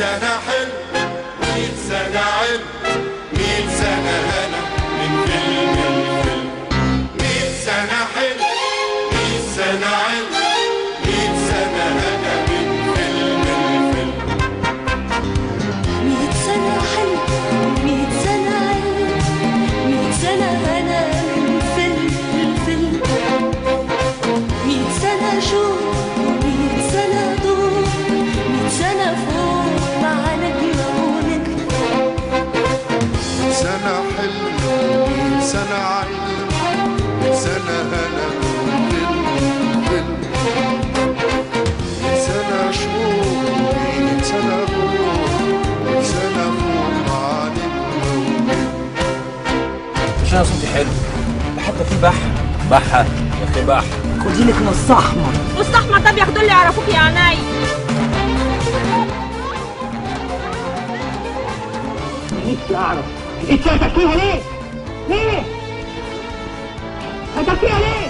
سنة حلم مية سنة حلم سنة علم سنة هنا سنة شهور سنة مية سنة نجم مش أنا صوتي حلو حتى في بح بحة يا أخي بح خدي لك نص احمر ده بياخدوا اللي يعرفوك يا عيني نفسي اعرف Estás aquí, ¿vale? ¡Vale! ¡Ataque, vale!